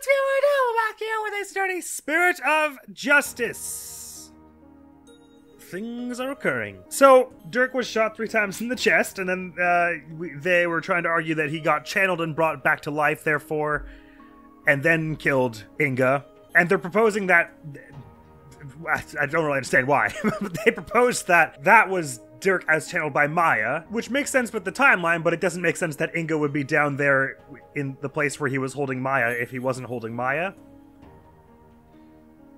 What's going on back here with this dirty spirit of justice? Things are occurring. So, Dhurke was shot three times in the chest, and then uh, we, they were trying to argue that he got channeled and brought back to life, therefore, and then killed Inga. And they're proposing that. I don't really understand why, but they proposed that that was Dhurke as channeled by Maya, which makes sense with the timeline, but it doesn't make sense that Inga would be down there in the place where he was holding Maya if he wasn't holding Maya.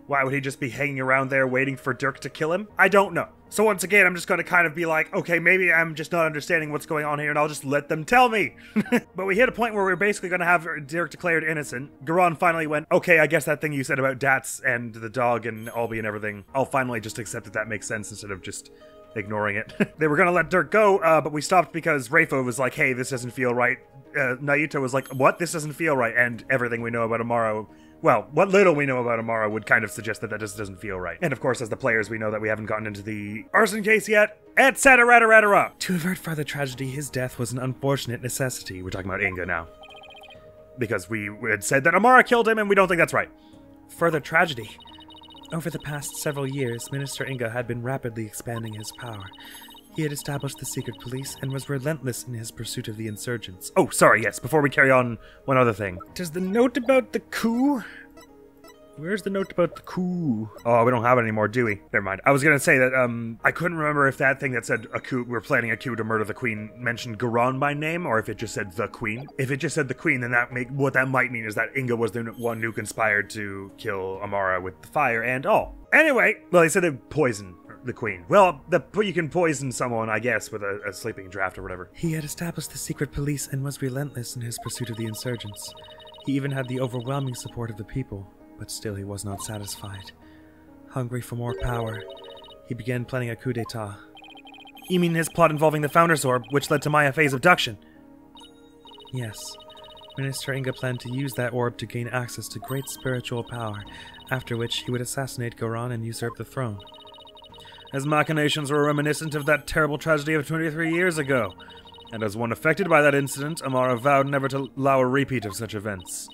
Why would he just be hanging around there waiting for Dhurke to kill him? I don't know. So once again, I'm just going to kind of be like, okay, maybe I'm just not understanding what's going on here, and I'll just let them tell me. but we hit a point where we're basically going to have Dhurke declared innocent. Ga'ran finally went, okay, I guess that thing you said about Datz and the dog and Ahlbi and everything, I'll finally just accept that that makes sense instead of just ignoring it. they were gonna let Dhurke go, uh, but we stopped because Rayfa was like, hey, this doesn't feel right. Uh, Nahyuta was like, what? This doesn't feel right. And everything we know about Amara, well, what little we know about Amara would kind of suggest that that just doesn't feel right. And of course, as the players, we know that we haven't gotten into the arson case yet, etc. etc. To avert further tragedy, his death was an unfortunate necessity. We're talking about Inga now. Because we had said that Amara killed him, and we don't think that's right. Further tragedy. Over the past several years, Minister Inga had been rapidly expanding his power. He had established the secret police and was relentless in his pursuit of the insurgents. Oh, sorry, yes, before we carry on, one other thing. Does the note about the coup Where's the note about the coup? Oh, we don't have it anymore, do we? Never mind. I was gonna say that um I couldn't remember if that thing that said a coup we're planning a coup to murder the queen mentioned Ga'ran by name or if it just said the queen. If it just said the queen, then that make what that might mean is that Inga was the one who conspired to kill Amara with the fire and all. Anyway, well, they said they poison the queen. Well, the, you can poison someone, I guess, with a, a sleeping draft or whatever. He had established the secret police and was relentless in his pursuit of the insurgents. He even had the overwhelming support of the people but still he was not satisfied. Hungry for more power, he began planning a coup d'etat. You mean his plot involving the Founder's Orb, which led to Maya Fey's abduction? Yes. Minister Inga planned to use that orb to gain access to great spiritual power, after which he would assassinate Ga'ran and usurp the throne. His machinations were reminiscent of that terrible tragedy of 23 years ago, and as one affected by that incident, Amara vowed never to allow a repeat of such events.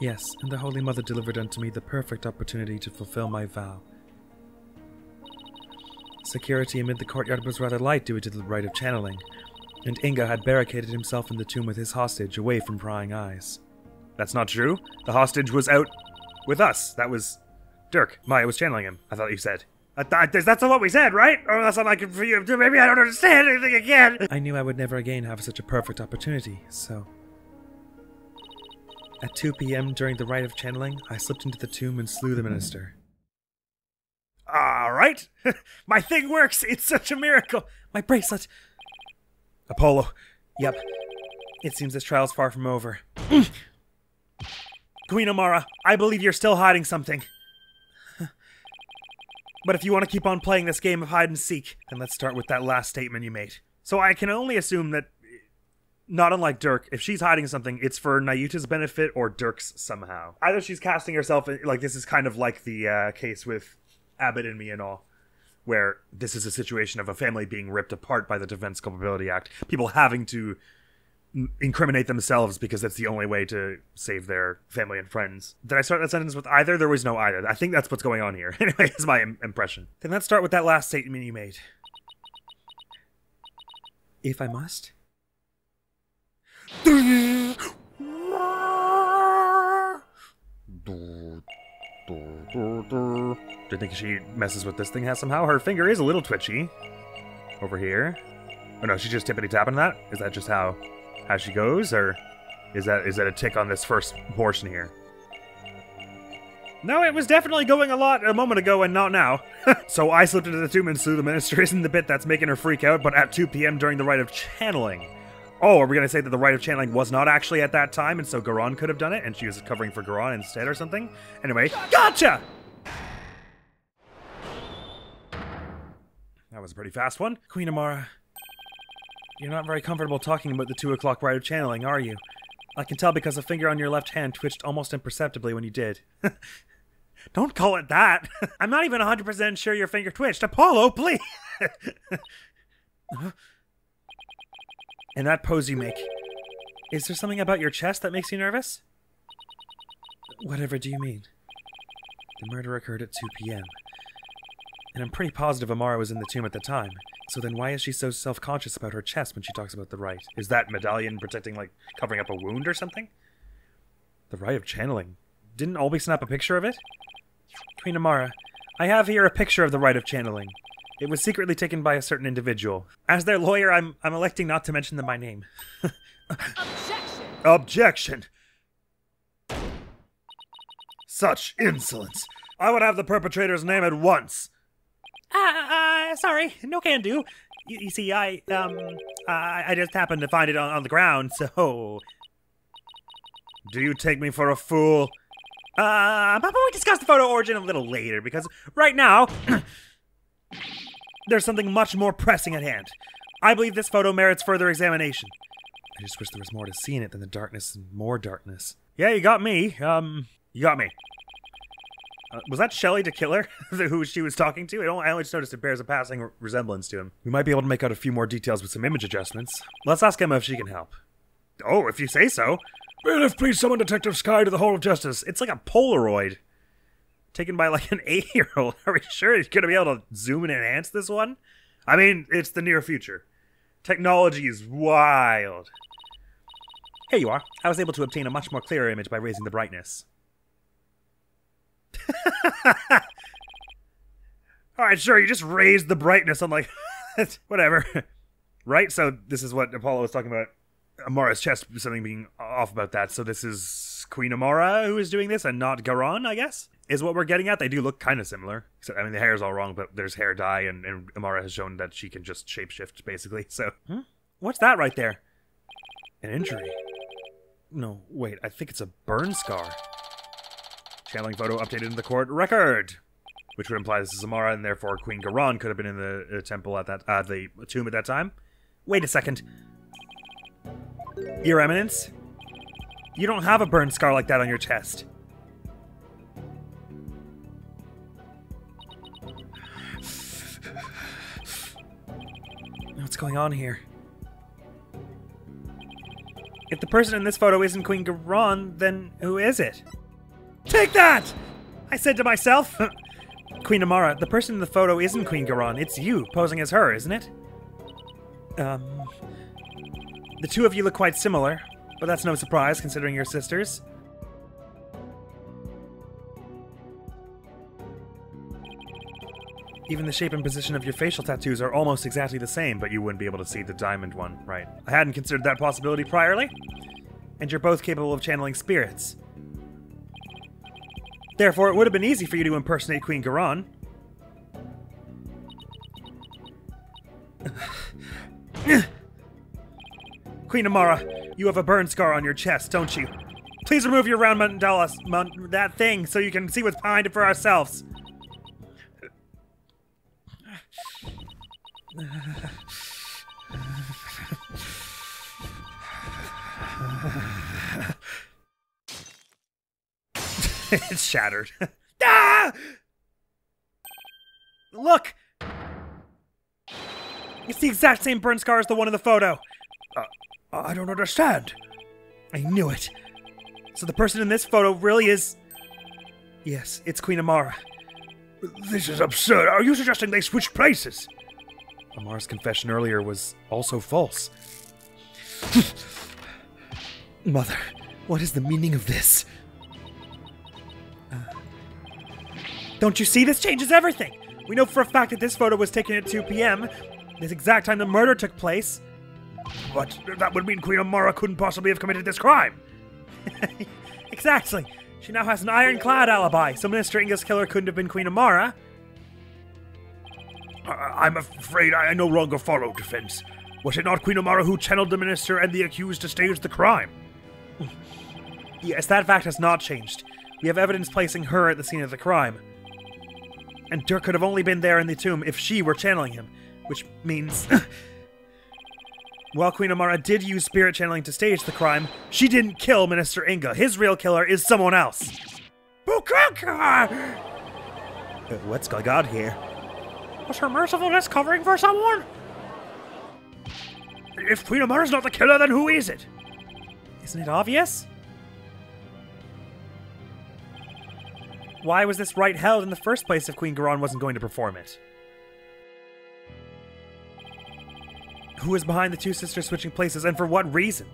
Yes, and the Holy Mother delivered unto me the perfect opportunity to fulfill my vow. Security amid the courtyard was rather light due to the rite of channeling, and Inga had barricaded himself in the tomb with his hostage away from prying eyes. That's not true. The hostage was out with us. That was Dhurke. Maya was channeling him. I thought you said. Thought that's not what we said, right? Or that's not like for you. Maybe I don't understand anything again. I knew I would never again have such a perfect opportunity, so at 2 p.m., during the rite of channeling, I slipped into the tomb and slew the minister. All right. My thing works. It's such a miracle. My bracelet. Apollo. Yep. It seems this trial's far from over. Queen Amara, I believe you're still hiding something. but if you want to keep on playing this game of hide and seek, then let's start with that last statement you made. So I can only assume that not unlike Dhurke, if she's hiding something, it's for Nahyuta's benefit or Dhurke's somehow. Either she's casting herself, like this is kind of like the uh, case with Abbott and me and all, where this is a situation of a family being ripped apart by the Defense Culpability Act, people having to incriminate themselves because that's the only way to save their family and friends. Did I start that sentence with either? There was no either. I think that's what's going on here. anyway, is my Im- impression. Then let's start with that last statement you made. If I must. Do you think she messes with this thing has somehow? Her finger is a little twitchy. Over here. Oh no, she's just tippity tapping that? Is that just how how she goes? Or is that is that a tick on this first portion here? No, it was definitely going a lot a moment ago and not now. so I slipped into the tomb and slew the minister isn't the bit that's making her freak out, but at 2 p.m. during the rite of channeling. Oh, are we going to say that the rite of channeling was not actually at that time, and so Ga'ran could have done it, and she was covering for Ga'ran instead or something? Anyway, gotcha! That was a pretty fast one. Queen Amara, you're not very comfortable talking about the 2 o'clock rite of channeling, are you? I can tell because the finger on your left hand twitched almost imperceptibly when you did. Don't call it that. I'm not even 100% sure your finger twitched. Apollo, please! And that pose you make. Is there something about your chest that makes you nervous? Whatever do you mean? The murder occurred at 2 p.m. And I'm pretty positive Amara was in the tomb at the time. So then why is she so self-conscious about her chest when she talks about the rite? Is that medallion protecting, like, covering up a wound or something? The rite of channeling. Didn't Ahlbi snap a picture of it? Queen Amara, I have here a picture of the rite of channeling. It was secretly taken by a certain individual. As their lawyer, I'm I'm electing not to mention them by name. Objection! Objection! Such insolence! I would have the perpetrator's name at once. Uh, uh sorry, no can do. You, you see, I um, I, I just happened to find it on, on the ground, so. Do you take me for a fool? Uh, but we discuss the photo origin a little later because right now. There's something much more pressing at hand. I believe this photo merits further examination. I just wish there was more to see in it than the darkness and more darkness. Yeah, you got me. Um, you got me. Uh, was that Shelly de Killer, who she was talking to? I, don't, I only just noticed it bears a passing re- resemblance to him. We might be able to make out a few more details with some image adjustments. Let's ask Ema if she can help. Oh, if you say so. Well, if please summon Detective Skye to the Hall of Justice. It's like a Polaroid taken by like an eight year old. Are we sure he's going to be able to zoom and enhance this one? I mean, it's the near future. Technology is wild. Here you are. I was able to obtain a much more clearer image by raising the brightness. Alright, sure, you just raised the brightness I'm like whatever. right? So this is what Apollo was talking about. Amara's chest, something being off about that. So this is Queen Amara who is doing this and not Ga'ran, I guess? Is what we're getting at. They do look kind of similar. Except, I mean, the hair is all wrong, but there's hair dye, and, and Amara has shown that she can just shapeshift, basically. So, hmm? what's that right there? An injury? No, wait, I think it's a burn scar. Channeling photo updated in the court record, which would imply this is Amara, and therefore Queen Ga'ran could have been in the uh, temple at that, uh, the tomb at that time. Wait a second. Your Eminence, you don't have a burn scar like that on your chest. Going on here? If the person in this photo isn't Queen Ga'ran, then who is it? Take that! I said to myself. Queen Amara, the person in the photo isn't Queen Ga'ran. It's you, posing as her, isn't it? Um. The two of you look quite similar, but that's no surprise considering you're sisters. Even the shape and position of your facial tattoos are almost exactly the same, but you wouldn't be able to see the diamond one, right? I hadn't considered that possibility priorly. And you're both capable of channeling spirits. Therefore, it would have been easy for you to impersonate Queen Ga'ran. Queen Amara, you have a burn scar on your chest, don't you? Please remove your round mandala, that thing, so you can see what's behind it for ourselves. It's shattered. ah! Look! It's the exact same burn scar as the one in the photo. Uh, I don't understand. I knew it. So the person in this photo really is. Yes, it's Queen Amara. This is absurd. Are you suggesting they switched places? Amara's confession earlier was also false. Mother, what is the meaning of this? Uh, don't you see? This changes everything! We know for a fact that this photo was taken at 2 p.m., this exact time the murder took place. But that would mean Queen Amara couldn't possibly have committed this crime. exactly. She now has an ironclad alibi, so Minister Inga's killer couldn't have been Queen Amara. I'm afraid I no longer follow defense. Was it not Queen Amara who channeled the minister and the accused to stage the crime? Yes, that fact has not changed. We have evidence placing her at the scene of the crime. And Dhurke could have only been there in the tomb if she were channeling him, which means. While Queen Amara did use spirit channeling to stage the crime, she didn't kill Minister Inga. His real killer is someone else. Bukaka! Uh, what's going on here? Was her mercifulness covering for someone? If Queen Amara's not the killer, then who is it? Isn't it obvious? Why was this rite held in the first place if Queen Ga'ran wasn't going to perform it? Who was behind the two sisters switching places and for what reason?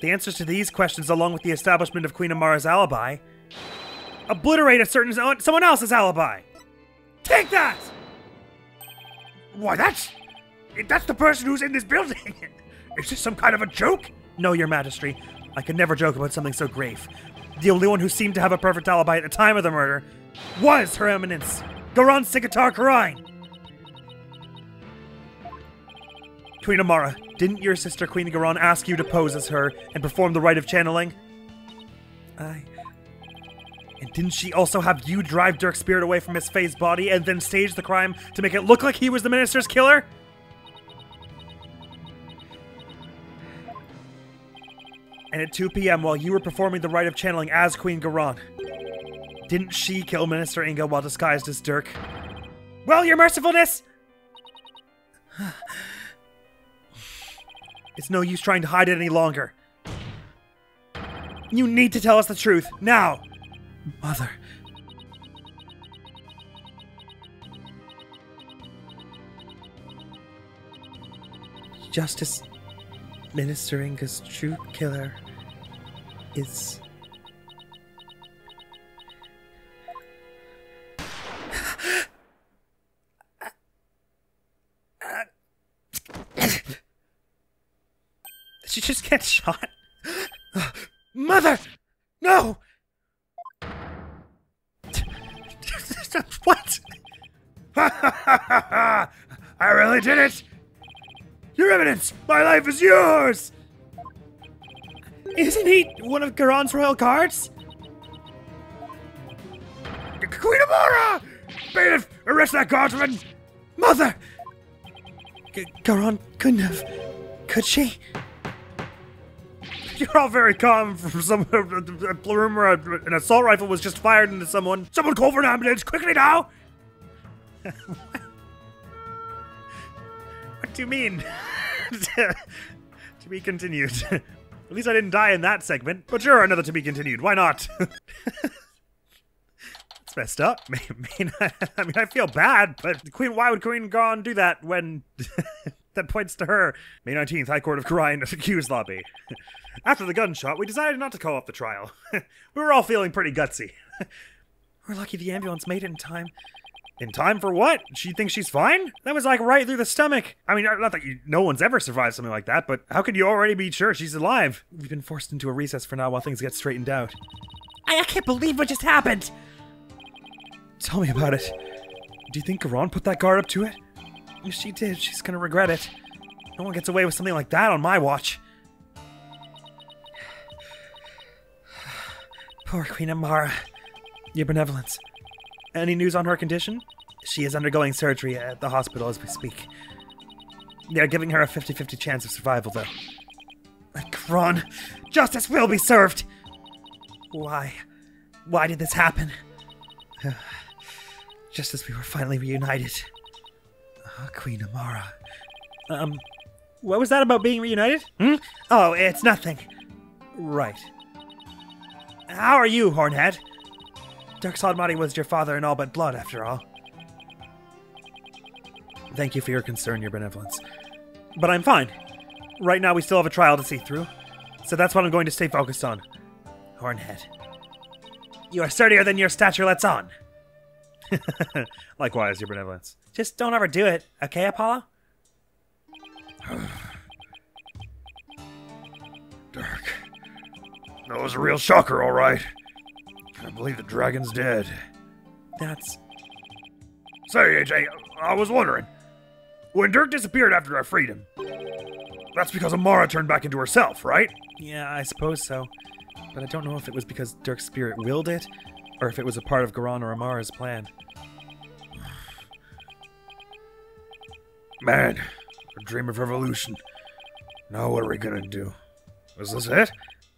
The answers to these questions, along with the establishment of Queen Amara's alibi, obliterate a certain someone else's alibi. Take that! Why, that's. That's the person who's in this building! Is this some kind of a joke? No, Your Majesty. I could never joke about something so grave. The only one who seemed to have a perfect alibi at the time of the murder was Her Eminence, Ga'ran Sigatar Khura'in. Queen Amara, didn't your sister Queen Ga'ran ask you to pose as her and perform the rite of channeling? I. And didn't she also have you drive Dhurke's spirit away from Miss Fey's body and then stage the crime to make it look like he was the minister's killer? And at 2 p.m., while you were performing the rite of channeling as Queen Ga'ran, didn't she kill Minister Inga while disguised as Dhurke? Well, your mercifulness! It's no use trying to hide it any longer. You need to tell us the truth, now! Mother. Justice Minister Inga's true killer is. Did she just get shot? Mother! No! what? I really did it! Your Eminence, my life is yours! Isn't he one of Ga'ran's royal guards? Queen Amara! Bailiff, arrest that guardsman! Mother! G- Ga'ran couldn't have. Could she? You're all very calm from some rumor an assault rifle was just fired into someone. Someone call for an ambulance, quickly now! what do you mean? to be continued. At least I didn't die in that segment. But sure, another to be continued. Why not? it's messed up. I mean, I mean, I feel bad, but Queen, why would Queen Ga'ran do that when that points to her? May 19th, High Court of Khura'in, accused lobby. After the gunshot, we decided not to call off the trial. we were all feeling pretty gutsy. we're lucky the ambulance made it in time. In time for what? She thinks she's fine? That was like right through the stomach. I mean, not that you, no one's ever survived something like that, but how could you already be sure she's alive? We've been forced into a recess for now while things get straightened out. I, I can't believe what just happened! Tell me about it. Do you think Ga'ran put that guard up to it? She did, she's gonna regret it. No one gets away with something like that on my watch. Poor Queen Amara. Your benevolence. Any news on her condition? She is undergoing surgery at the hospital as we speak. They're giving her a 50 50 chance of survival, though. Ga'ran, justice will be served! Why? Why did this happen? Just as we were finally reunited. Oh, Queen Amara. Um, what was that about being reunited? Hmm? Oh, it's nothing. Right. How are you, Hornhead? Dhurke Sahdmadhi was your father in all but blood, after all. Thank you for your concern, your benevolence. But I'm fine. Right now, we still have a trial to see through, so that's what I'm going to stay focused on. Hornhead. You are sturdier than your stature lets on. Likewise, your benevolence. Just don't ever do it, okay, Apollo? Dhurke. That was a real shocker, all right. Can't believe the dragon's dead. That's. Say, AJ, I was wondering. When Dhurke disappeared after I freed him, that's because Amara turned back into herself, right? Yeah, I suppose so. But I don't know if it was because Dhurke's spirit willed it, or if it was a part of Ga'ran or Amara's plan. Man, a dream of revolution. Now what are we gonna do? Is this it?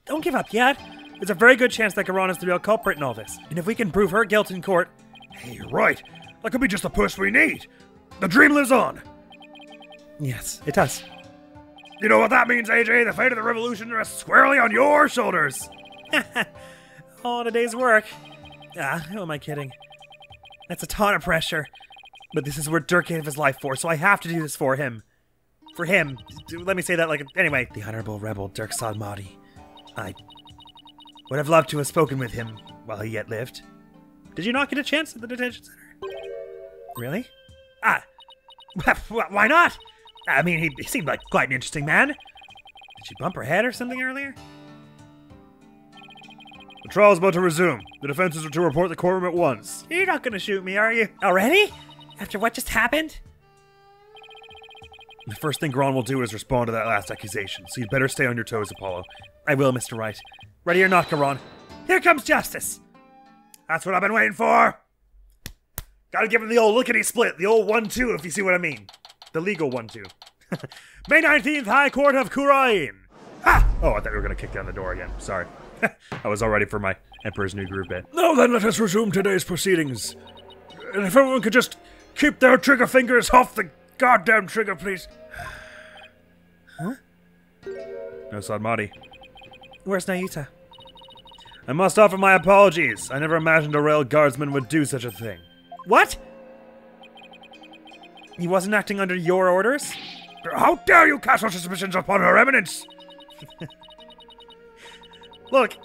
Don't give up yet. There's a very good chance that Ga'ran is the real culprit in all this. And if we can prove her guilt in court. Hey, you're right. That could be just the push we need. The dream lives on. Yes, it does. You know what that means, AJ? The fate of the revolution rests squarely on your shoulders. All in a day's work. Ah, who am I kidding? That's a ton of pressure. But this is what Dhurke gave his life for, so I have to do this for him. For him. Let me say that like anyway. The honorable rebel Dhurke Sahdmadhi. I would have loved to have spoken with him while he yet lived. Did you not get a chance at the detention center? Really? Ah, why not? I mean, he, he seemed like quite an interesting man. Did she bump her head or something earlier? The trial's about to resume. The defenses are to report the courtroom at once. You're not gonna shoot me, are you? Already? After what just happened? The first thing Ga'ran will do is respond to that last accusation, so you'd better stay on your toes, Apollo. I will, Mr. Wright. Ready or not, Ga'ran. Here comes justice! That's what I've been waiting for! Gotta give him the old lickety split, the old one two, if you see what I mean. The legal one-two. May 19th High Court of Khura'in! Ha! Oh, I thought we were gonna kick down the door again. Sorry. I was all ready for my Emperor's New Groove bit. Now then, let us resume today's proceedings. And if everyone could just keep their trigger fingers off the goddamn trigger, please. huh? No, Sahdmadhi. Where's Nahyuta? I must offer my apologies. I never imagined a rail guardsman would do such a thing. What? He wasn't acting under your orders? How dare you cast such suspicions upon her eminence? Look,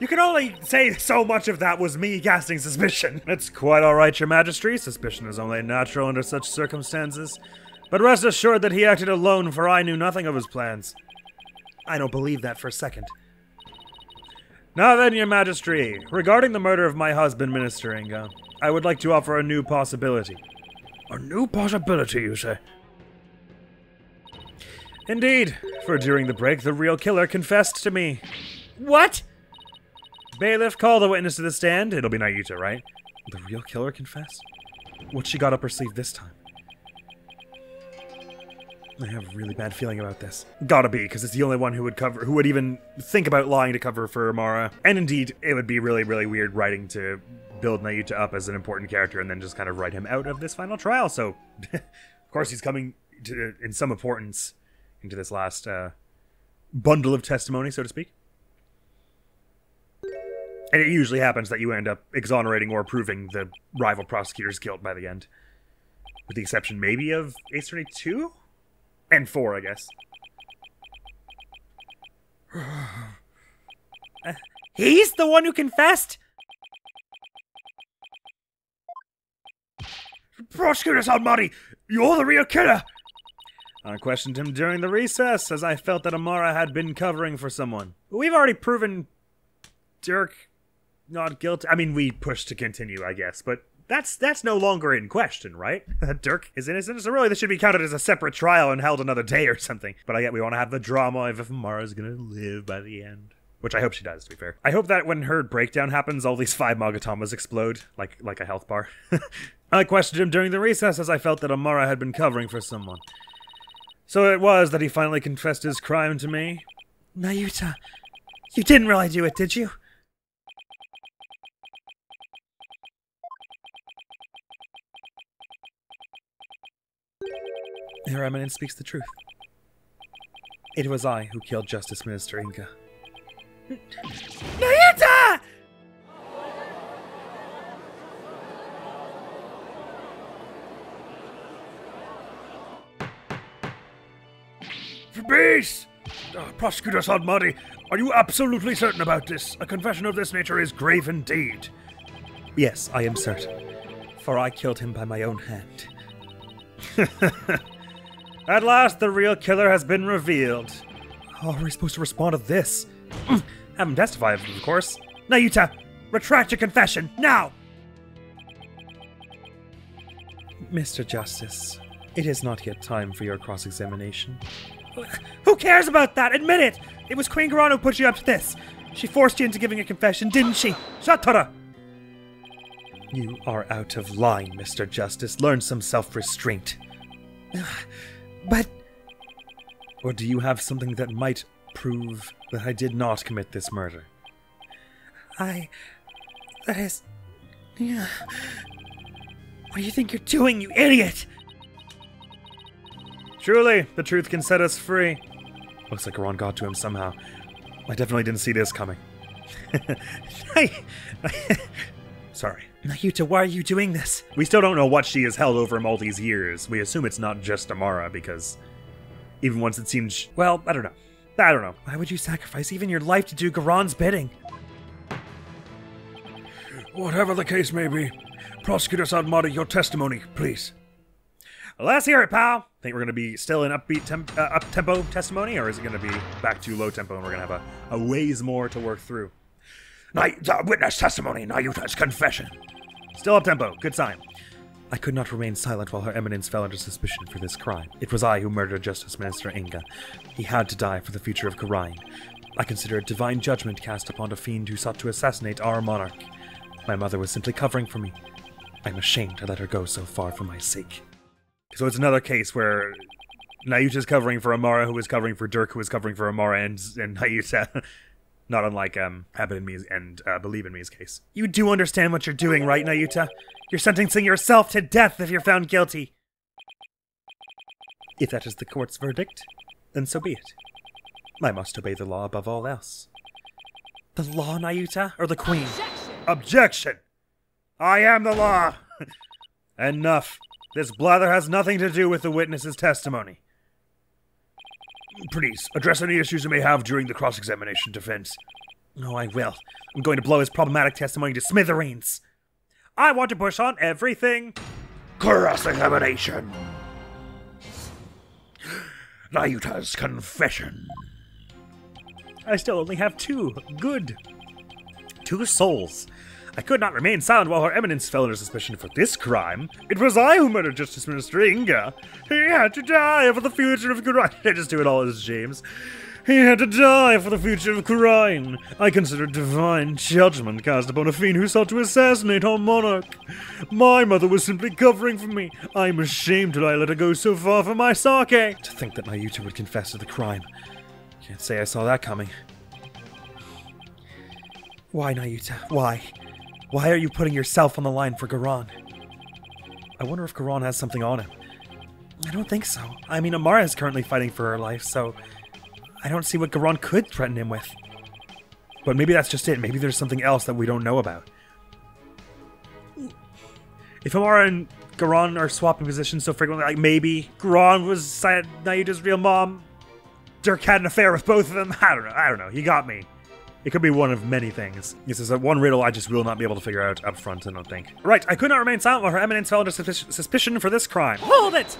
you can only say so much of that was me casting suspicion. It's quite all right, your majesty. Suspicion is only natural under such circumstances. But rest assured that he acted alone, for I knew nothing of his plans. I don't believe that for a second. Now then, your majesty, regarding the murder of my husband, Minister Inga, I would like to offer a new possibility. A new possibility, you say? Indeed, for during the break, the real killer confessed to me. What? Bailiff, call the witness to the stand. It'll be Nahyuta, right? The real killer confessed? What she got up her sleeve this time? I have a really bad feeling about this. Gotta be, because it's the only one who would cover, who would even think about lying to cover for Amara. And indeed, it would be really, really weird writing to build Nahyuta up as an important character and then just kind of write him out of this final trial. So, of course, he's coming to, in some importance into this last uh, bundle of testimony, so to speak. And it usually happens that you end up exonerating or proving the rival prosecutor's guilt by the end. With the exception, maybe, of Ace Attorney 2? And 4, I guess. Uh, he's the one who confessed? Prosecutor Sahdmadhi, you're the real killer! I questioned him during the recess, as I felt that Amara had been covering for someone. We've already proven Dhurke not guilty. I mean, we pushed to continue, I guess, but that's that's no longer in question, right? Dhurke is innocent, so really this should be counted as a separate trial and held another day or something. But I get we want to have the drama of if Amara's gonna live by the end. Which I hope she does, to be fair. I hope that when her breakdown happens, all these five Magatamas explode, like like a health bar. I questioned him during the recess as I felt that Amara had been covering for someone. So it was that he finally confessed his crime to me. Nahyuta, you didn't really do it, did you? Your Eminence speaks the truth. It was I who killed Justice Minister Inga. Nahyuta! Beast! Uh, Prosecutor Sahdmadhi, are you absolutely certain about this? A confession of this nature is grave indeed. Yes, I am certain, for I killed him by my own hand. At last, the real killer has been revealed. How are we supposed to respond to this? Have him testify, of course. Nahyuta, retract your confession, now! Mr. Justice, it is not yet time for your cross examination. Who cares about that? Admit it! It was Queen Ga'ran who put you up to this. She forced you into giving a confession, didn't she? Shattara! You are out of line, Mr. Justice. Learn some self restraint. But Or do you have something that might prove that I did not commit this murder? I. That is. Yeah. What do you think you're doing, you idiot? Truly, the truth can set us free. Looks like Ron got to him somehow. I definitely didn't see this coming. Sorry. Nahyuta, why are you doing this? We still don't know what she has held over him all these years. We assume it's not just Amara because even once it seems. Well, I don't know. I don't know. Why would you sacrifice even your life to do Ga'ran's bidding? Whatever the case may be, Prosecutor Sahdmadhi, your testimony, please. Let's hear it, pal. Think we're gonna be still in upbeat temp- uh, up tempo testimony, or is it gonna be back to low tempo and we're gonna have a, a ways more to work through? The witness testimony, Nahyuta's confession. Still up tempo. Good sign. I could not remain silent while Her Eminence fell under suspicion for this crime. It was I who murdered Justice Minister Inga. He had to die for the future of Khura'in. I consider it divine judgment cast upon a fiend who sought to assassinate our monarch. My mother was simply covering for me. I'm ashamed to let her go so far for my sake. So it's another case where Nahyuta's covering for Amara, who is covering for Dhurke, who is covering for Amara, and and Nahyuta. Not unlike um, Habit in Me's and uh, Believe in Me's case. You do understand what you're doing, right, Nahyuta? You're sentencing yourself to death if you're found guilty. If that is the court's verdict, then so be it. I must obey the law above all else. The law, Nahyuta, or the queen? Objection. Objection! I am the law! Enough. This blather has nothing to do with the witness's testimony. Please, address any issues you may have during the cross examination defense. No, I will. I'm going to blow his problematic testimony to smithereens. I want to push on everything. Cross examination. Nahyuta's confession. I still only have two. Good. Two souls. I could not remain silent while Her Eminence fell under suspicion for this crime. It was I who murdered Justice Minister Inga. He had to die for the future of Khura'in. I just do it all as James. He had to die for the future of Khura'in. I consider divine judgment cast upon a fiend who sought to assassinate our monarch. My mother was simply covering for me. I'm ashamed that I let her go so far for my sake. To think that Nahyuta would confess to the crime. Can't say I saw that coming. Why, Nahyuta? Why? Why are you putting yourself on the line for Ga'ran? I wonder if Ga'ran has something on him. I don't think so. I mean, Amara is currently fighting for her life, so I don't see what Ga'ran could threaten him with. But maybe that's just it. Maybe there's something else that we don't know about. If Amara and Ga'ran are swapping positions so frequently, like maybe Ga'ran was Sayed Nahyuta's real mom, Dhurke had an affair with both of them. I don't know. I don't know. You got me. It could be one of many things. This is a one riddle I just will not be able to figure out up front, I don't think. Right, I could not remain silent while her eminence fell under suspicion for this crime. Hold it!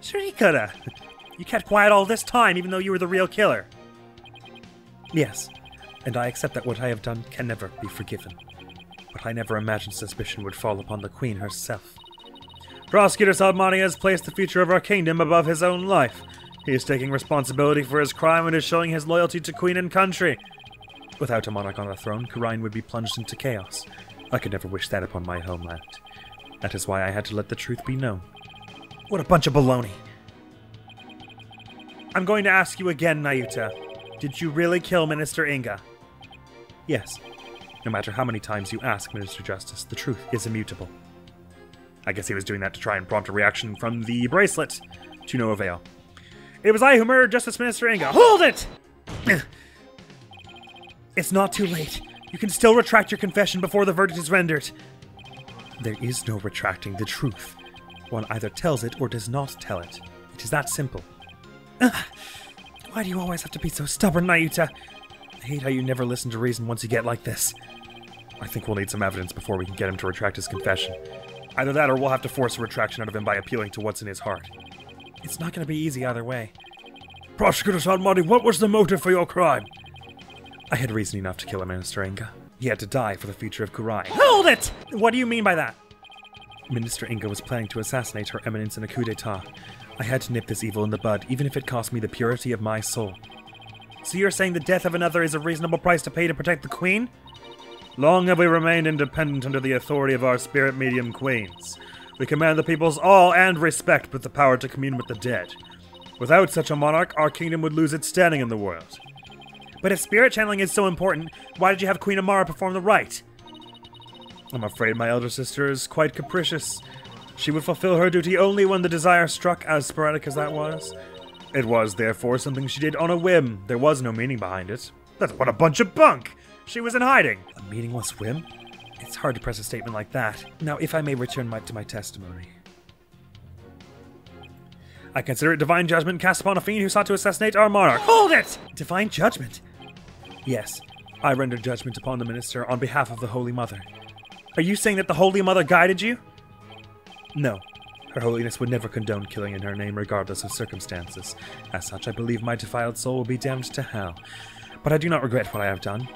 Sure you coulda. You kept quiet all this time, even though you were the real killer. Yes, and I accept that what I have done can never be forgiven. But I never imagined suspicion would fall upon the Queen herself. Prosecutor Sahdmadhi has placed the future of our kingdom above his own life. He is taking responsibility for his crime and is showing his loyalty to Queen and country. Without a monarch on the throne, Khura'in would be plunged into chaos. I could never wish that upon my homeland. That is why I had to let the truth be known. What a bunch of baloney. I'm going to ask you again, Nahyuta. Did you really kill Minister Inga? Yes. No matter how many times you ask, Minister Justice, the truth is immutable. I guess he was doing that to try and prompt a reaction from the bracelet, to no avail. It was I who murdered Justice Minister Inga. Hold it! It's not too late. You can still retract your confession before the verdict is rendered. There is no retracting the truth. One either tells it or does not tell it. It is that simple. Ugh. Why do you always have to be so stubborn, Nahyuta? I hate how you never listen to reason once you get like this. I think we'll need some evidence before we can get him to retract his confession. Either that or we'll have to force a retraction out of him by appealing to what's in his heart. It's not going to be easy either way. Prosecutor Sahdmadhi, what was the motive for your crime? I had reason enough to kill a Minister Inga. He had to die for the future of Khura'in. Hold it! What do you mean by that? Minister Inga was planning to assassinate Her Eminence in a coup d'etat. I had to nip this evil in the bud, even if it cost me the purity of my soul. So you're saying the death of another is a reasonable price to pay to protect the Queen? Long have we remained independent under the authority of our spirit medium queens. We command the people's awe and respect with the power to commune with the dead. Without such a monarch, our kingdom would lose its standing in the world. But if spirit channeling is so important, why did you have Queen Amara perform the rite? I'm afraid my elder sister is quite capricious. She would fulfill her duty only when the desire struck, as sporadic as that was. It was, therefore, something she did on a whim. There was no meaning behind it. That's what a bunch of bunk! She was in hiding. A meaningless whim? It's hard to press a statement like that. Now, if I may return my, to my testimony. I consider it divine judgment cast upon a fiend who sought to assassinate our monarch. Hold it! Divine judgment? Yes, I render judgment upon the minister on behalf of the Holy Mother. Are you saying that the Holy Mother guided you? No. Her Holiness would never condone killing in her name regardless of circumstances. As such, I believe my defiled soul will be damned to hell. But I do not regret what I have done.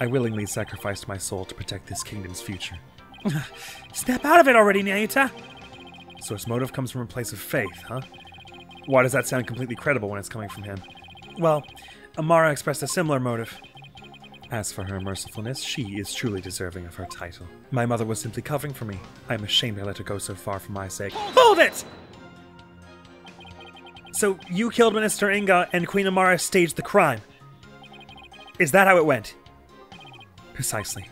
I willingly sacrificed my soul to protect this kingdom's future. Snap out of it already, Nahyuta! So its motive comes from a place of faith, huh? Why does that sound completely credible when it's coming from him? Well, Amara expressed a similar motive. As for her mercifulness, she is truly deserving of her title. My mother was simply covering for me. I am ashamed I let her go so far for my sake. Hold it! So you killed Minister Inga and Queen Amara staged the crime. Is that how it went? Precisely.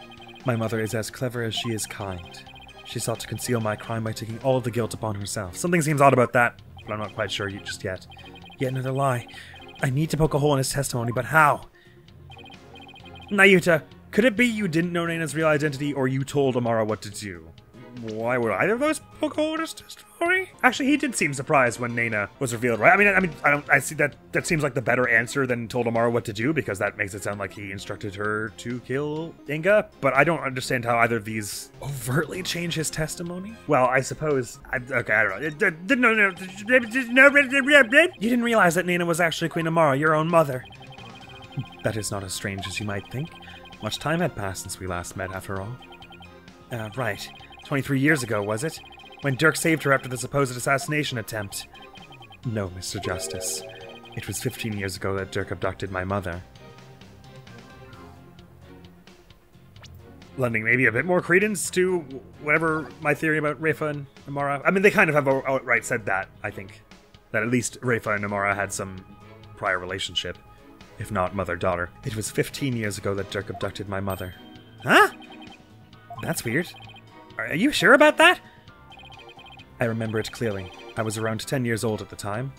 My mother is as clever as she is kind. She sought to conceal my crime by taking all of the guilt upon herself. Something seems odd about that, but I'm not quite sure just yet. Yet another lie. I need to poke a hole in his testimony, but how? Nahyuta, could it be you didn't know Nayna's real identity or you told Amara what to do? Why would either of those his testimony? Actually, he did seem surprised when Nayna was revealed, right? I mean, I mean, I don't. I see that. That seems like the better answer than told Amara what to do because that makes it sound like he instructed her to kill Inga. But I don't understand how either of these overtly change his testimony. Well, I suppose. I, okay, I don't know. No, no, no. You didn't realize that Nayna was actually Queen Amara, your own mother. That is not as strange as you might think. Much time had passed since we last met, after all. Uh, right. 23 years ago, was it? When Dhurke saved her after the supposed assassination attempt. No, Mr. Justice. It was 15 years ago that Dhurke abducted my mother. Lending maybe a bit more credence to whatever my theory about Rayfa and Amara. I mean, they kind of have outright said that, I think. That at least Rayfa and Amara had some prior relationship if not mother daughter. It was 15 years ago that Dhurke abducted my mother. Huh? That's weird. Are you sure about that? I remember it clearly. I was around 10 years old at the time.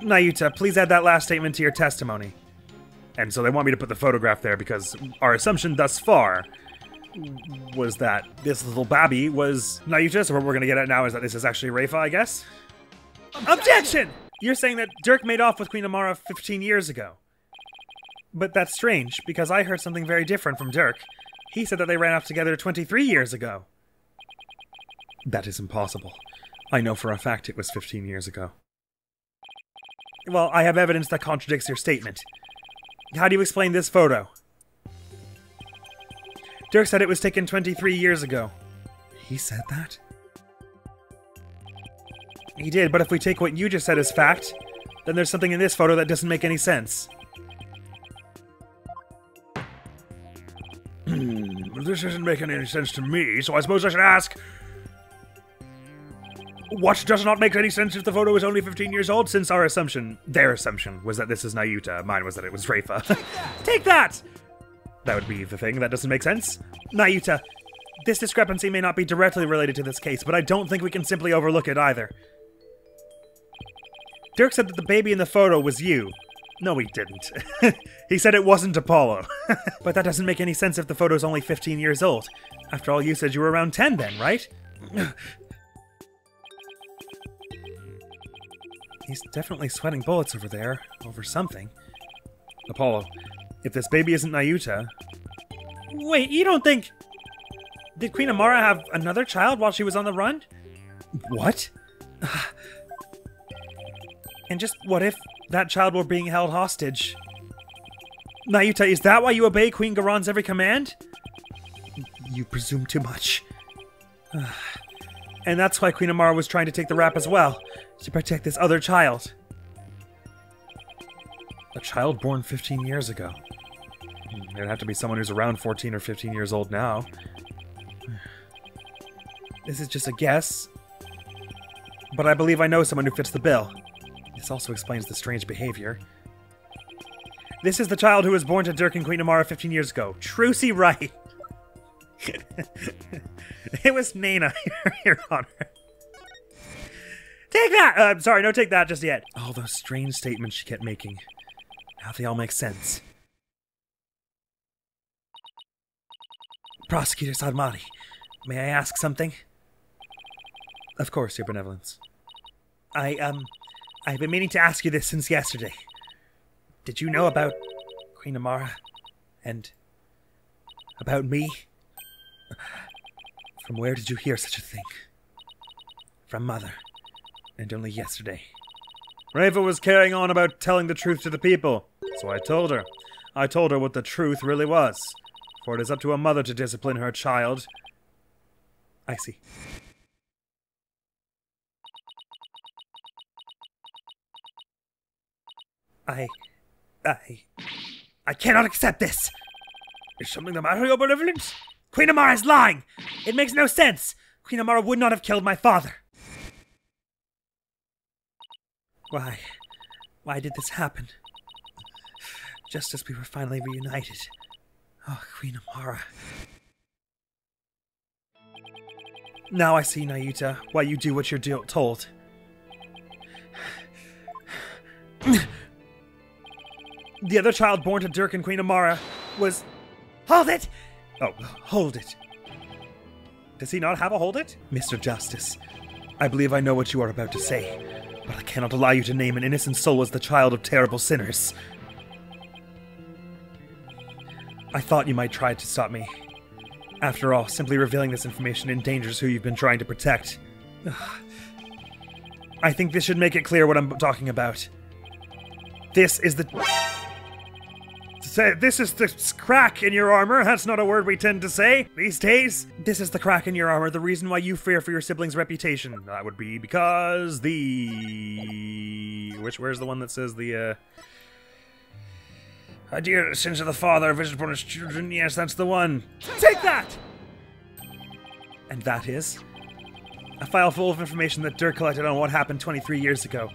Nahyuta, please add that last statement to your testimony. And so they want me to put the photograph there because our assumption thus far was that this little babby was Nahyuta, so what we're gonna get at now is that this is actually Rayfa, I guess? Objection! You're saying that Dhurke made off with Queen Amara 15 years ago. But that's strange, because I heard something very different from Dhurke. He said that they ran off together 23 years ago. That is impossible. I know for a fact it was 15 years ago. Well, I have evidence that contradicts your statement. How do you explain this photo? Dhurke said it was taken 23 years ago. He said that? He did, but if we take what you just said as fact, then there's something in this photo that doesn't make any sense. Well, this isn't making any sense to me, so I suppose I should ask. What does not make any sense if the photo is only 15 years old? Since our assumption, their assumption, was that this is Nahyuta, mine was that it was Rayfa. Take that! That would be the thing that doesn't make sense. Nahyuta, this discrepancy may not be directly related to this case, but I don't think we can simply overlook it either. Dhurke said that the baby in the photo was you. No, he didn't. he said it wasn't Apollo. but that doesn't make any sense if the photo's only 15 years old. After all, you said you were around 10 then, right? He's definitely sweating bullets over there, over something. Apollo, if this baby isn't Nahyuta... Wait, you don't think... Did Queen Amara have another child while she was on the run? What? And just what if that child were being held hostage? Nahyuta, is that why you obey Queen Ga'ran's every command? You presume too much. and that's why Queen Amara was trying to take the rap as well, to protect this other child. A child born 15 years ago. Hmm, it'd have to be someone who's around 14 or 15 years old now. This is just a guess, but I believe I know someone who fits the bill. This also explains the strange behavior. This is the child who was born to Dhurke and Queen Amara 15 years ago. Trucy Wright. it was Nana, Your Honor. Take that! Uh, sorry, no take that just yet. All those strange statements she kept making. Now they all make sense. Prosecutor Sahdmadhi, may I ask something? Of course, Your Benevolence. I, um, I've been meaning to ask you this since yesterday. Did you know about Queen Amara and about me? From where did you hear such a thing? From Mother, and only yesterday. Rayfa was carrying on about telling the truth to the people, so I told her. I told her what the truth really was, for it is up to a mother to discipline her child. I see. I. I. I cannot accept this! Is something the matter, Your Benevolence? Queen Amara is lying! It makes no sense! Queen Amara would not have killed my father! Why? Why did this happen? Just as we were finally reunited. Oh, Queen Amara. Now I see, Nahyuta, why you do what you're told. The other child born to Dhurke and Queen Amara was. Hold it! Oh, hold it. Does he not have a hold it? Mr. Justice, I believe I know what you are about to say, but I cannot allow you to name an innocent soul as the child of terrible sinners. I thought you might try to stop me. After all, simply revealing this information endangers who you've been trying to protect. I think this should make it clear what I'm talking about. This is the. Say, this is the crack in your armor. That's not a word we tend to say these days. This is the crack in your armor, the reason why you fear for your sibling's reputation. That would be because the. Which, where's the one that says the, uh. Idea sins of the father visited upon his children. Yes, that's the one. Take that! And that is? A file full of information that Dhurke collected on what happened 23 years ago.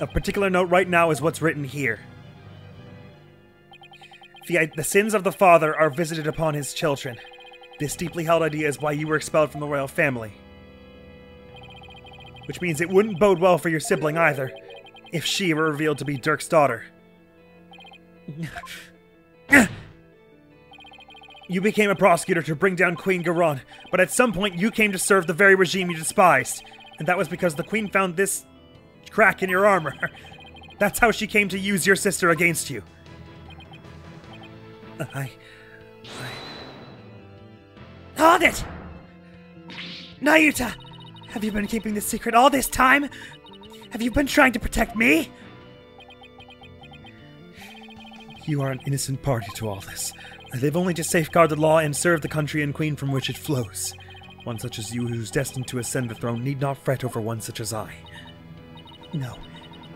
Of particular note right now is what's written here. The, the sins of the father are visited upon his children. This deeply held idea is why you were expelled from the royal family. Which means it wouldn't bode well for your sibling either, if she were revealed to be Dhurke's daughter. you became a prosecutor to bring down Queen Ga'ran, but at some point you came to serve the very regime you despised. And that was because the Queen found this crack in your armor. That's how she came to use your sister against you. I. I. Hold it! Nahyuta! Have you been keeping this secret all this time? Have you been trying to protect me? You are an innocent party to all this. I live only to safeguard the law and serve the country and queen from which it flows. One such as you, who's destined to ascend the throne, need not fret over one such as I. No,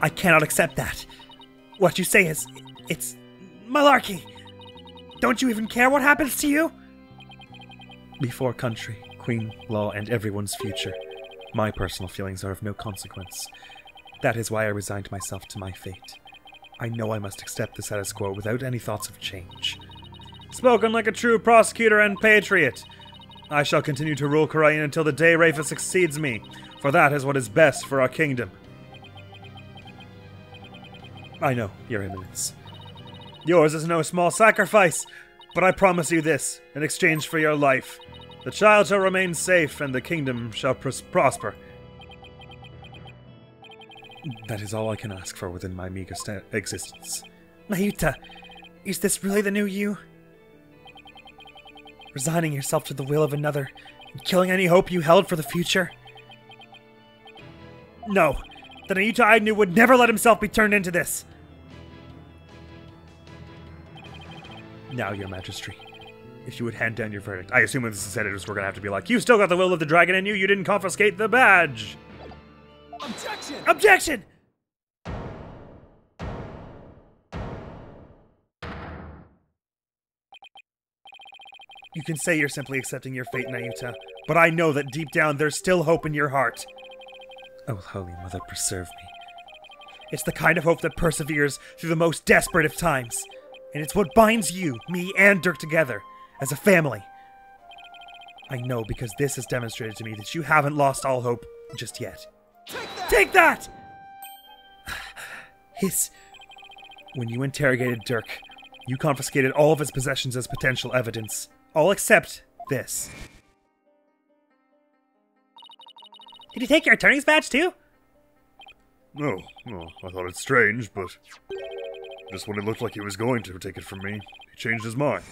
I cannot accept that. What you say is. it's. malarkey! Don't you even care what happens to you? Before country, queen, law, and everyone's future, my personal feelings are of no consequence. That is why I resigned myself to my fate. I know I must accept the status quo without any thoughts of change. Spoken like a true prosecutor and patriot. I shall continue to rule Khura'in until the day Rayfa succeeds me, for that is what is best for our kingdom. I know, Your Eminence. Yours is no small sacrifice, but I promise you this in exchange for your life. The child shall remain safe, and the kingdom shall pros- prosper. That is all I can ask for within my meager sta- existence. Nahyuta, is this really the new you? Resigning yourself to the will of another, and killing any hope you held for the future? No, the Nahyuta I knew would never let himself be turned into this. Now, Your Majesty, if you would hand down your verdict. I assume when this is senators, we're gonna have to be like, you still got the will of the dragon in you, you didn't confiscate the badge. Objection! Objection! You can say you're simply accepting your fate, Nahyuta, but I know that deep down there's still hope in your heart. Oh, Holy Mother, preserve me. It's the kind of hope that perseveres through the most desperate of times. And it's what binds you, me, and Dhurke together as a family. I know because this has demonstrated to me that you haven't lost all hope just yet. Take that! Take that! His. When you interrogated Dhurke, you confiscated all of his possessions as potential evidence. All except this. Did you take your attorney's badge too? Oh, no, no, I thought it strange, but just when it looked like he was going to take it from me, he changed his mind.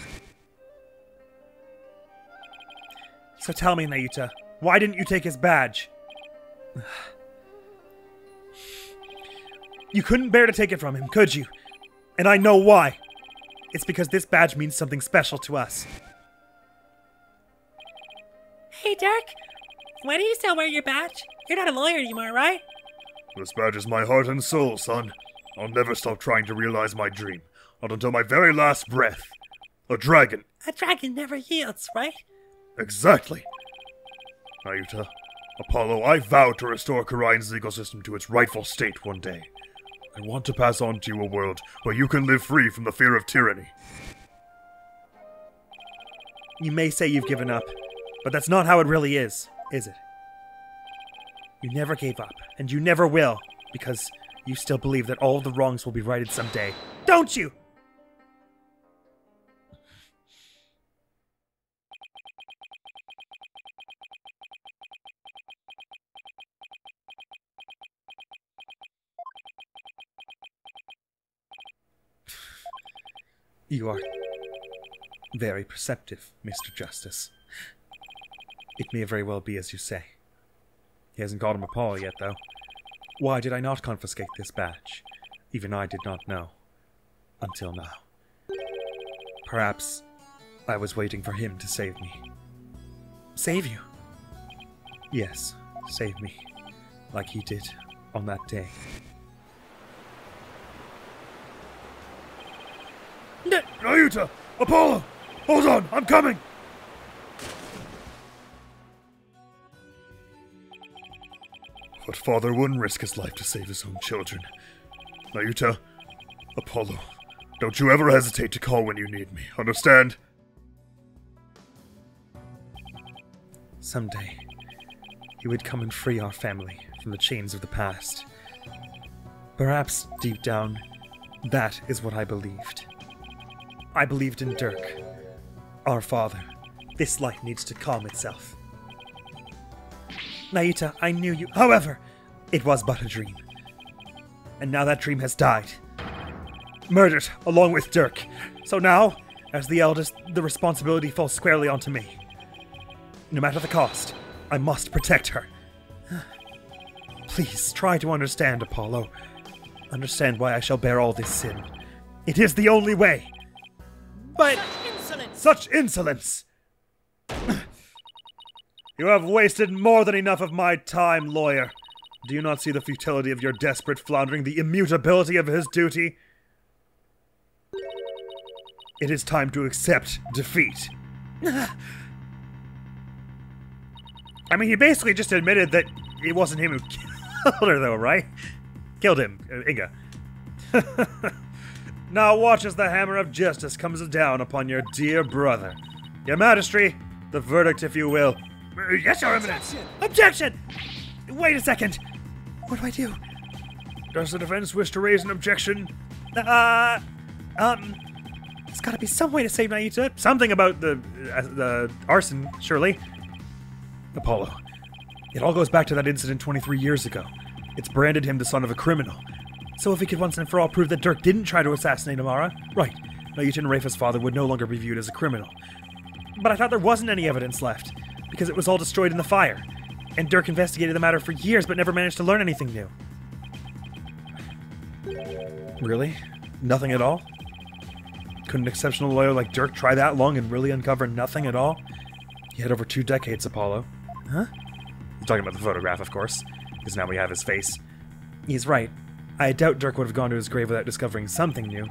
So tell me, Nahyuta, why didn't you take his badge? You couldn't bear to take it from him, could you? And I know why. It's because this badge means something special to us. Hey, Dhurke. Why do you still wear your badge? You're not a lawyer anymore, right? This badge is my heart and soul, son. I'll never stop trying to realize my dream, not until my very last breath. A dragon. A dragon never yields, right? Exactly. Nahyuta, Apollo, I vow to restore Khura'in's legal system to its rightful state one day. I want to pass on to you a world where you can live free from the fear of tyranny. You may say you've given up, but that's not how it really is, is it? You never gave up, and you never will, because you still believe that all the wrongs will be righted someday. Don't you? You are very perceptive, Mr. Justice. It may very well be as you say. He hasn't got him a paw yet, though. Why did I not confiscate this badge? Even I did not know. Until now. Perhaps I was waiting for him to save me. Save you? Yes, save me. Like he did on that day. Nahyuta! Apollo! Hold on, I'm coming! What father wouldn't risk his life to save his own children? Nahyuta, Apollo, don't you ever hesitate to call when you need me, understand? Someday, he would come and free our family from the chains of the past. Perhaps, deep down, that is what I believed. I believed in Dhurke, our father. This light needs to calm itself. Nahyuta, I knew you. However, it was but a dream. And now that dream has died. Murdered along with Dhurke. So now, as the eldest, the responsibility falls squarely onto me. No matter the cost, I must protect her. Please try to understand, Apollo. Understand why I shall bear all this sin. It is the only way. But Insolence! such insolence! you have wasted more than enough of my time, lawyer. Do you not see the futility of your desperate floundering, the immutability of his duty? It is time to accept defeat. I mean, he basically just admitted that it wasn't him who killed her, though, right? Killed him, uh, Inga. now watch as the hammer of justice comes down upon your dear brother. Your Majesty, the verdict, if you will. Yes, Your Eminence. Objection! Wait a second. What do I do? Does the defense wish to raise an objection? Uh, um, there's got to be some way to save Nahyuta. Something about the uh, the arson, surely. Apollo. It all goes back to that incident 23 years ago. It's branded him the son of a criminal. So if we could once and for all prove that Dhurke didn't try to assassinate Amara, right, Nahyuta and Rayfa's father would no longer be viewed as a criminal. But I thought there wasn't any evidence left, because it was all destroyed in the fire. And Dhurke investigated the matter for years but never managed to learn anything new. Really? Nothing at all? Couldn't an exceptional lawyer like Dhurke try that long and really uncover nothing at all? He had over two decades, Apollo. Huh? I'm talking about the photograph, of course, because now we have his face. He's right. I doubt Dhurke would have gone to his grave without discovering something new.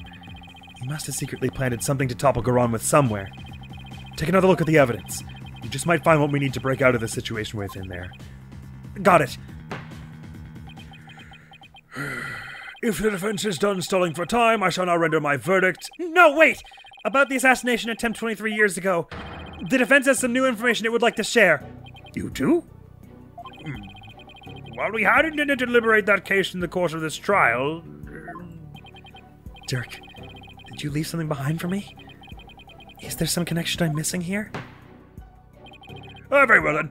He must have secretly planted something to topple Ga'ran with somewhere. Take another look at the evidence. You just might find what we need to break out of the situation with in there. Got it. If the defense is done stalling for time, I shall now render my verdict. No, wait! About the assassination attempt 23 years ago. The defense has some new information it would like to share. You do? Hmm. While we had intended to liberate that case in the course of this trial, Dhurke, did you leave something behind for me? Is there some connection I'm missing here? Ah, very well then.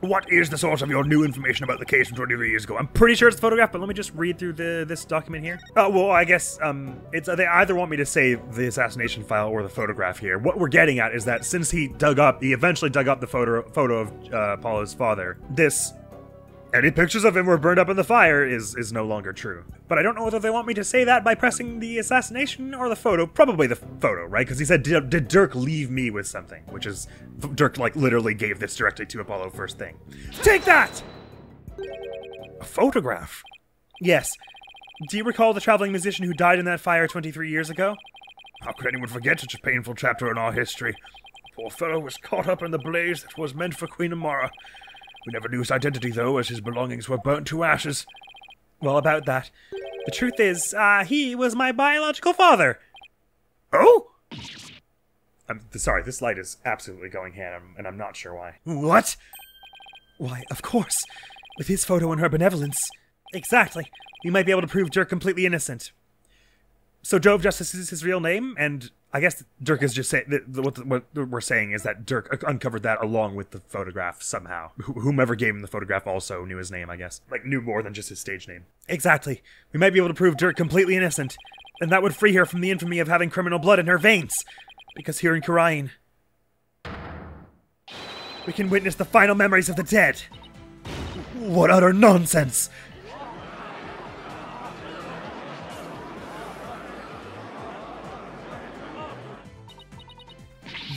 What is the source of your new information about the case from 23 years ago? I'm Pretty sure it's a photograph, but let me just read through the this document here. Oh well, I guess um, it's they either want me to say the assassination file or the photograph here. What we're getting at is that since he dug up, he eventually dug up the photo photo of uh, Apollo's father. This any pictures of him were burned up in the fire is is no longer true. But I don't know whether they want me to say that by pressing the assassination or the photo. Probably the photo, right? Because he said, did, "Did Dhurke leave me with something?" Which is Dhurke like literally gave this directly to Apollo first thing. Take that. A photograph. Yes. Do you recall the traveling musician who died in that fire 23 years ago? How could anyone forget such a painful chapter in our history? The poor fellow was caught up in the blaze that was meant for Queen Amara. We never knew his identity, though, as his belongings were burnt to ashes. Well, about that. The truth is, uh, he was my biological father. Oh? I'm sorry, this light is absolutely going ham, and I'm not sure why. what? Why, of course. With his photo and her benevolence. Exactly. We might be able to prove Dhurke completely innocent. So Jove Justice is his real name, and I guess Dhurke is just saying what, what we're saying is that Dhurke uncovered that along with the photograph somehow. Wh- whomever gave him the photograph also knew his name, I guess. Like knew more than just his stage name. Exactly. We might be able to prove Dhurke completely innocent, and that would free her from the infamy of having criminal blood in her veins. Because here in Khura'in, we can witness the final memories of the dead. What utter nonsense!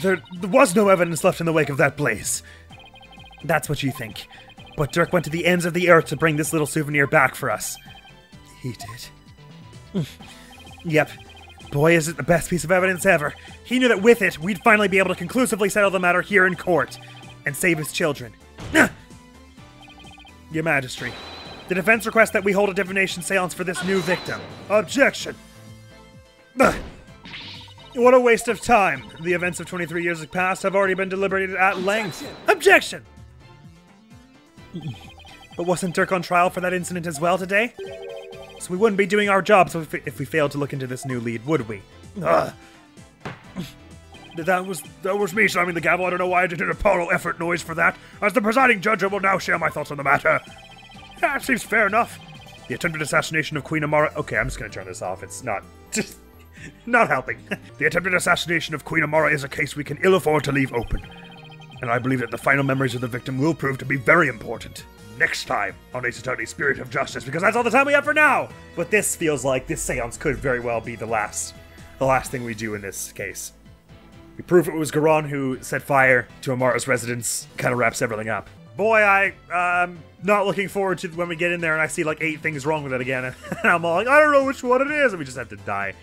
There, was no evidence left in the wake of that blaze. That's what you think. But Dhurke went to the ends of the earth to bring this little souvenir back for us. He did. yep. Boy, is it the best piece of evidence ever. He knew that with it, we'd finally be able to conclusively settle the matter here in court and save his children. Your Majesty, the defense requests that we hold a divination seance for this new victim. Objection! What a waste of time. The events of 23 years past have already been deliberated at length. Objection! But wasn't Dhurke on trial for that incident as well today? So we wouldn't be doing our jobs if we, if we failed to look into this new lead, would we? Ugh. That was that was me slamming the gavel. I don't know why I did an Apollo effort noise for that. As the presiding judge, I will now share my thoughts on the matter. That seems fair enough. The attempted assassination of Queen Amara. Okay, I'm just gonna turn this off. It's not just not helping. The attempted assassination of Queen Amara is a case we can ill afford to leave open. And I believe that the final memories of the victim will prove to be very important. Next time on Ace Attorney Spirit of Justice, because that's all the time we have for now. But this feels like this seance could very well be the last, the last thing we do in this case. We prove it was Ga'ran who set fire to Amara's residence. Kind of wraps everything up. Boy, I um not looking forward to when we get in there and I see like eight things wrong with it again, and I'm all like, I don't know which one it is, and we just have to die.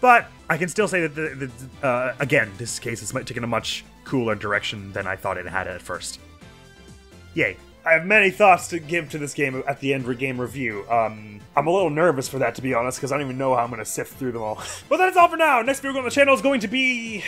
But I can still say that the, the uh, again, this case is taken a much cooler direction than I thought it had at first. Yay. I have many thoughts to give to this game at the end of game review. Um, I'm a little nervous for that, to be honest, because I don't even know how I'm going to sift through them all. but that's all for now. Next video on the channel is going to be...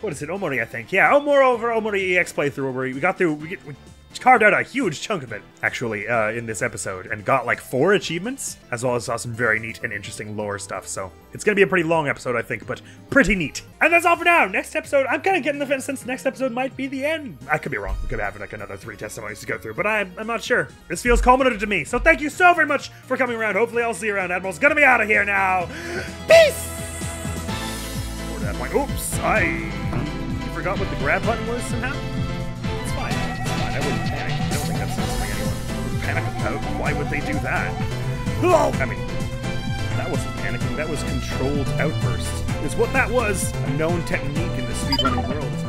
What is it? Omori, I think. Yeah, Omori over Omori EX playthrough we got through... We, get, we carved out a huge chunk of it, actually, uh, in this episode, and got like four achievements, as well as saw some very neat and interesting lore stuff. So it's gonna be a pretty long episode, I think, but pretty neat. And that's all for now. Next episode, I'm kind of getting the fence since next episode might be the end. I could be wrong. We could have like another three testimonies to go through, but I'm, I'm not sure. This feels culminated to me. So thank you so very much for coming around. Hopefully, I'll see you around. Admiral's gonna be out of here now. Peace. That point. Oops, I forgot what the grab button was somehow. I wouldn't panic. I don't think that's something anyone would panic about. Why would they do that? Oh, I mean, that wasn't panicking. That was controlled outburst. Is what that was. A known technique in the speedrunning world.